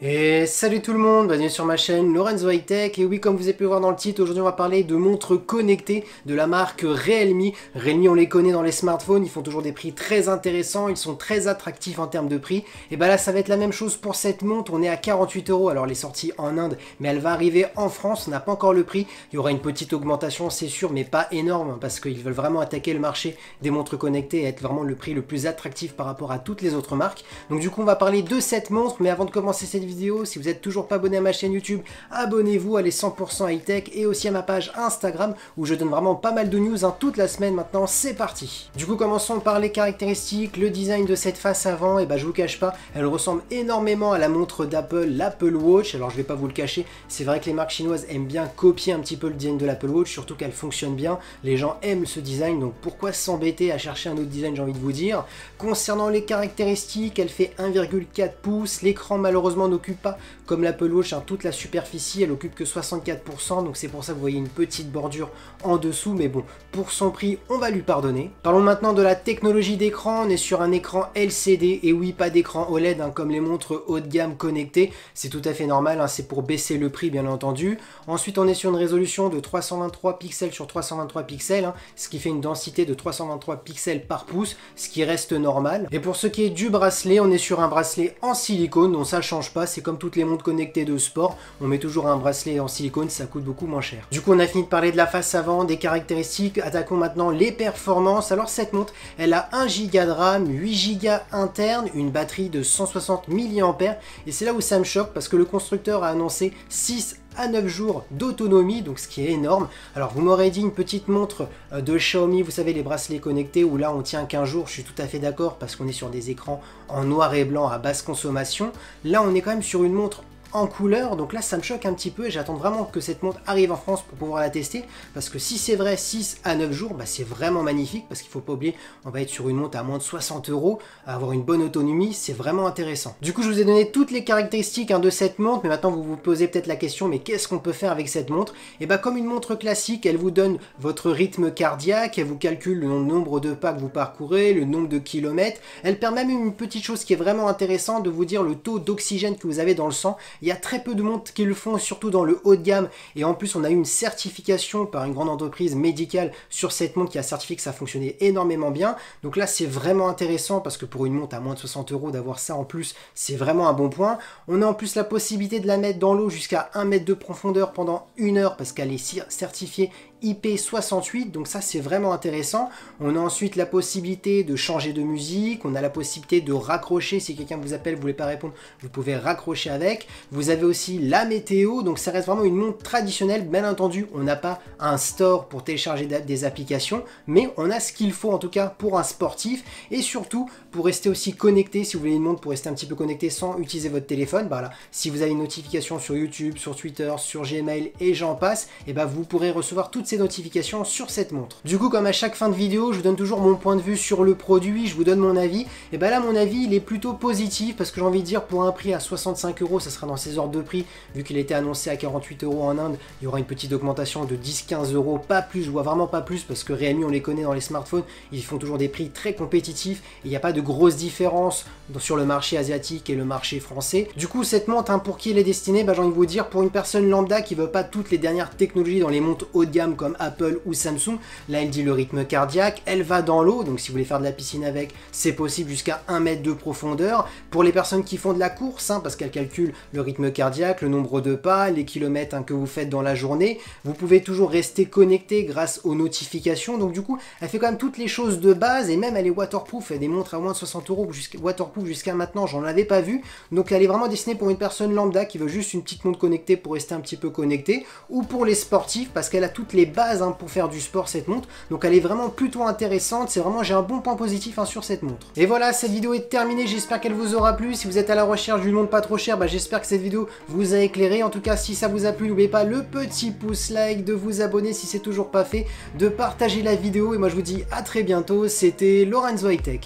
Et salut tout le monde, bienvenue sur ma chaîne Lorenzo High Tech et oui comme vous avez pu voir dans le titre, aujourd'hui on va parler de montres connectées de la marque Realme. Realme on les connaît dans les smartphones, ils font toujours des prix très intéressants, ils sont très attractifs en termes de prix. Et bah là ça va être la même chose pour cette montre, on est à 48 euros, alors elle est sortie en Inde mais elle va arriver en France, on n'a pas encore le prix. Il y aura une petite augmentation c'est sûr mais pas énorme parce qu'ils veulent vraiment attaquer le marché des montres connectées et être vraiment le prix le plus attractif par rapport à toutes les autres marques. Donc du coup on va parler de cette montre mais avant de commencer cette vidéo. Si vous êtes toujours pas abonné à ma chaîne YouTube, abonnez-vous, allez 100% high-tech et aussi à ma page Instagram où je donne vraiment pas mal de news hein, toute la semaine maintenant, c'est parti. Du coup commençons par les caractéristiques, le design de cette face avant, et bah je vous cache pas, elle ressemble énormément à la montre d'Apple, l'Apple Watch, alors je vais pas vous le cacher, c'est vrai que les marques chinoises aiment bien copier un petit peu le design de l'Apple Watch, surtout qu'elle fonctionne bien, les gens aiment ce design, donc pourquoi s'embêter à chercher un autre design j'ai envie de vous dire. Concernant les caractéristiques, elle fait 1,4 pouces, l'écran malheureusement nos pas, comme l'Apple Watch, hein, toute la superficie, elle occupe que 64%, donc c'est pour ça que vous voyez une petite bordure en dessous, mais bon, pour son prix, on va lui pardonner. Parlons maintenant de la technologie d'écran, on est sur un écran LCD, et oui, pas d'écran OLED, hein, comme les montres haut de gamme connectées, c'est tout à fait normal, hein, c'est pour baisser le prix, bien entendu. Ensuite, on est sur une résolution de 323 pixels sur 323 pixels, ce qui fait une densité de 323 pixels par pouce, ce qui reste normal. Et pour ce qui est du bracelet, on est sur un bracelet en silicone, donc ça change pas, c'est comme toutes les montres connectées de sport, on met toujours un bracelet en silicone, ça coûte beaucoup moins cher. Du coup, on a fini de parler de la face avant, des caractéristiques, attaquons maintenant les performances. Alors cette montre, elle a 1 Go de RAM, 8 Go interne, une batterie de 160 mAh, et c'est là où ça me choque parce que le constructeur a annoncé 6 à 9 jours d'autonomie, donc ce qui est énorme. Alors vous m'aurez dit une petite montre euh, de Xiaomi, vous savez les bracelets connectés où là on tient qu'un jour, je suis tout à fait d'accord parce qu'on est sur des écrans en noir et blanc à basse consommation. Là on est quand même sur une montre en couleur. Donc là, ça me choque un petit peu et j'attends vraiment que cette montre arrive en France pour pouvoir la tester. Parce que si c'est vrai, 6 à 9 jours, bah, c'est vraiment magnifique. Parce qu'il faut pas oublier, on va être sur une montre à moins de 60 euros. Avoir une bonne autonomie, c'est vraiment intéressant. Du coup, je vous ai donné toutes les caractéristiques hein, de cette montre. Mais maintenant, vous vous posez peut-être la question, mais qu'est-ce qu'on peut faire avec cette montre? Et bah comme une montre classique, elle vous donne votre rythme cardiaque, elle vous calcule le nombre de pas que vous parcourez, le nombre de kilomètres. Elle permet même une petite chose qui est vraiment intéressante de vous dire le taux d'oxygène que vous avez dans le sang. Il y a très peu de montres qui le font, surtout dans le haut de gamme. Et en plus, on a eu une certification par une grande entreprise médicale sur cette montre qui a certifié que ça fonctionnait énormément bien. Donc là, c'est vraiment intéressant parce que pour une montre à moins de 60 euros, d'avoir ça en plus, c'est vraiment un bon point. On a en plus la possibilité de la mettre dans l'eau jusqu'à 1 mètre de profondeur pendant une heure parce qu'elle est certifiée IP68, donc ça c'est vraiment intéressant. On a ensuite la possibilité de changer de musique, on a la possibilité de raccrocher, si quelqu'un vous appelle, vous voulez pas répondre, vous pouvez raccrocher avec. Vous avez aussi la météo, donc ça reste vraiment une montre traditionnelle, bien entendu, on n'a pas un store pour télécharger des applications, mais on a ce qu'il faut en tout cas pour un sportif, et surtout pour rester aussi connecté, si vous voulez une montre pour rester un petit peu connecté sans utiliser votre téléphone, bah si vous avez une notification sur YouTube, sur Twitter, sur Gmail et j'en passe, et eh bah vous pourrez recevoir toutes notifications sur cette montre. Du coup, comme à chaque fin de vidéo, je vous donne toujours mon point de vue sur le produit, je vous donne mon avis. Et ben là, mon avis, il est plutôt positif parce que j'ai envie de dire pour un prix à 65 euros, ça sera dans ces ordres de prix. Vu qu'il été annoncé à 48 euros en Inde, il y aura une petite augmentation de 10-15 euros, pas plus. Je vois vraiment pas plus parce que Realme, on les connaît dans les smartphones, ils font toujours des prix très compétitifs. Il n'y a pas de grosse différence sur le marché asiatique et le marché français. Du coup, cette montre, hein, pour qui elle est destinée, bah, j'ai envie de vous dire pour une personne lambda qui veut pas toutes les dernières technologies dans les montres haut de gamme comme Apple ou Samsung. Là, elle dit le rythme cardiaque, elle va dans l'eau, donc si vous voulez faire de la piscine avec, c'est possible jusqu'à 1 mètre de profondeur. Pour les personnes qui font de la course, hein, parce qu'elle calcule le rythme cardiaque, le nombre de pas, les kilomètres hein, que vous faites dans la journée, vous pouvez toujours rester connecté grâce aux notifications. Donc du coup, elle fait quand même toutes les choses de base, et même elle est waterproof, elle des montres à moins de 60 euros waterproof jusqu'à maintenant, j'en avais pas vu. Donc elle est vraiment destinée pour une personne lambda qui veut juste une petite montre connectée pour rester un petit peu connecté, ou pour les sportifs, parce qu'elle a toutes les bases Hein, pour faire du sport cette montre. Donc elle est vraiment plutôt intéressante. C'est vraiment, j'ai un bon point positif hein, sur cette montre. Et voilà, cette vidéo est terminée. J'espère qu'elle vous aura plu. Si vous êtes à la recherche d'une montre pas trop chère, bah, j'espère que cette vidéo vous a éclairé. En tout cas, si ça vous a plu, n'oubliez pas le petit pouce like, de vous abonner si c'est toujours pas fait, de partager la vidéo. Et moi, je vous dis à très bientôt. C'était Lorenzo High Tech.